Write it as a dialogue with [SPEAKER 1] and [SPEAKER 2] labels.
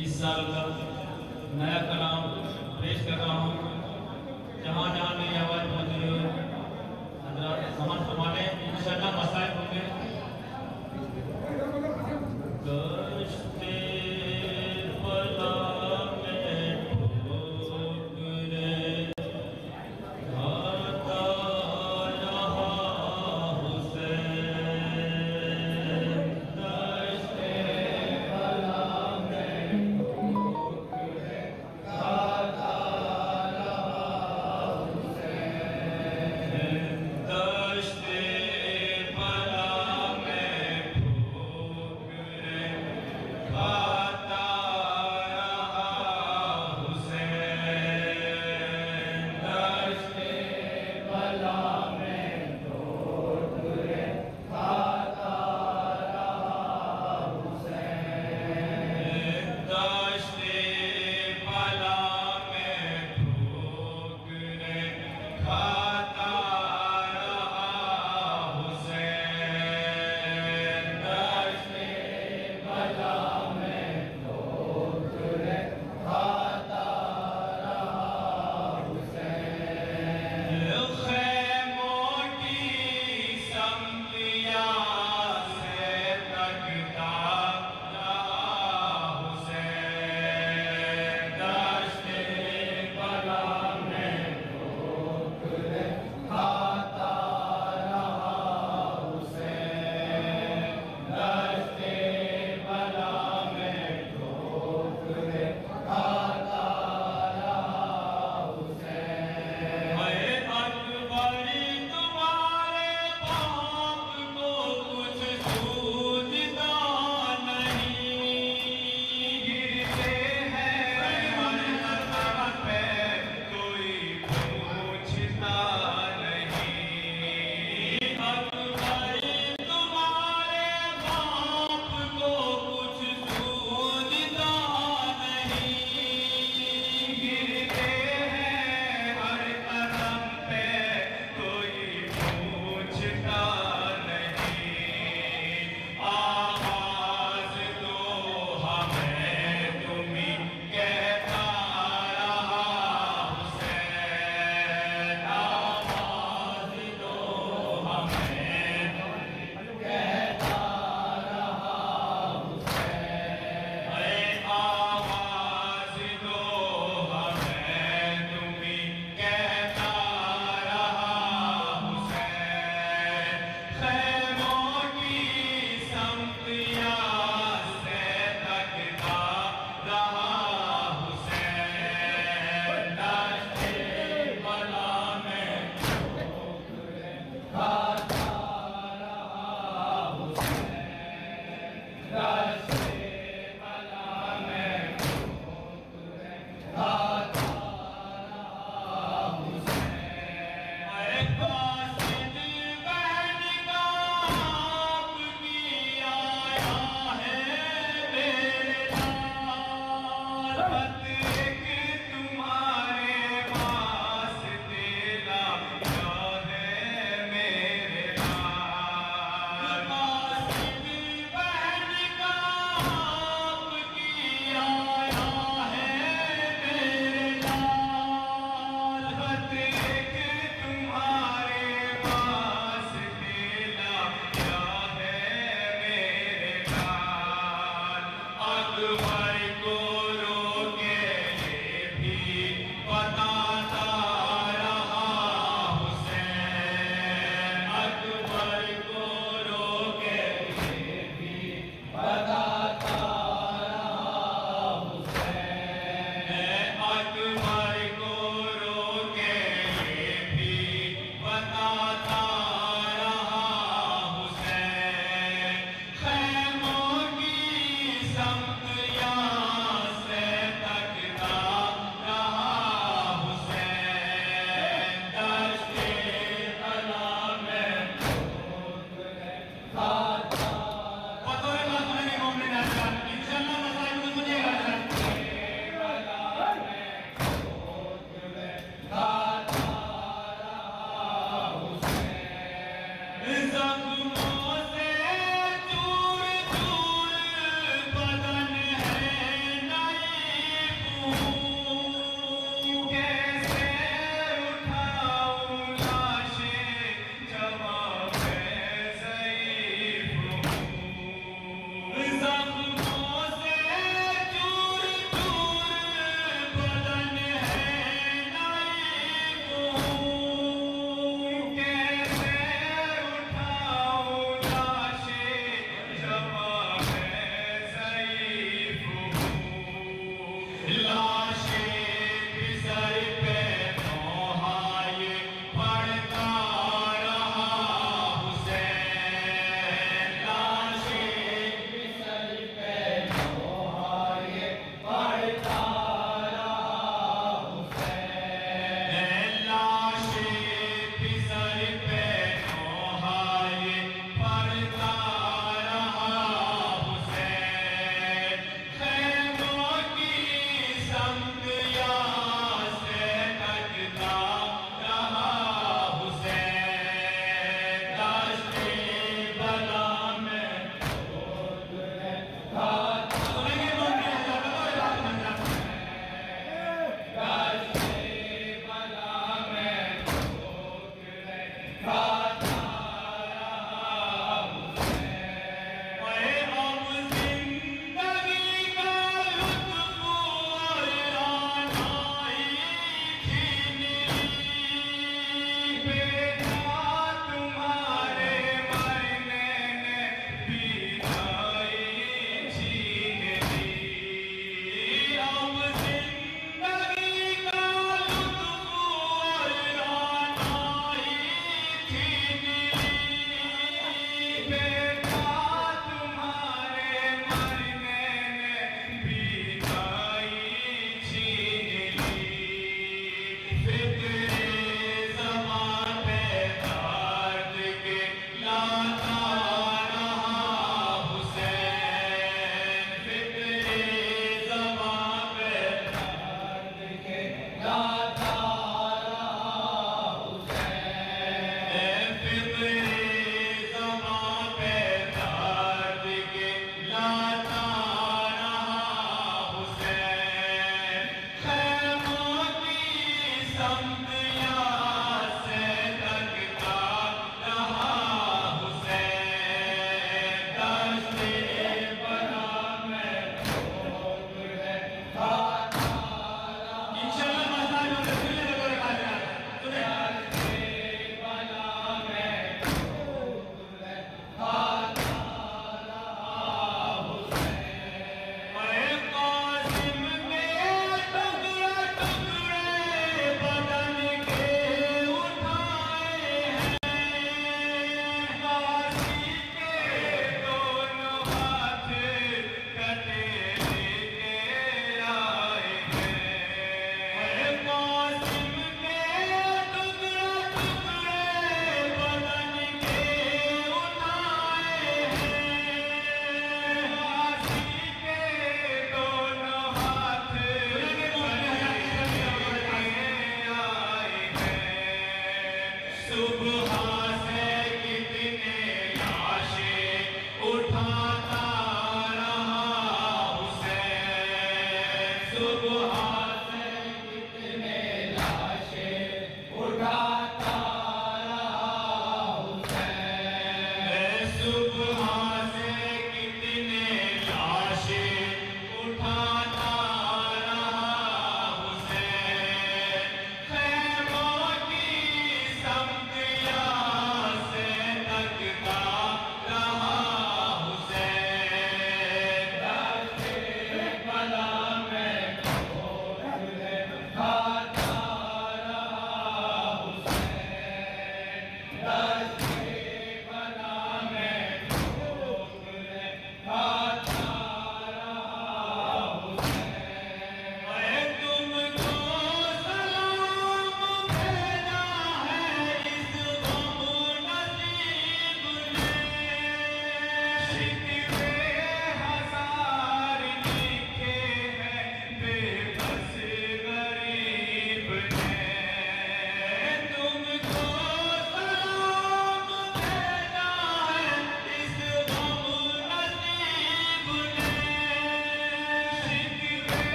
[SPEAKER 1] इस साल का नया कलाम पेश कर रहा हूँ। जहाँ जहाँ मेरी आवाज़ पहुँच रही है। समझ संभालें इन मसाइल होंगे।
[SPEAKER 2] तो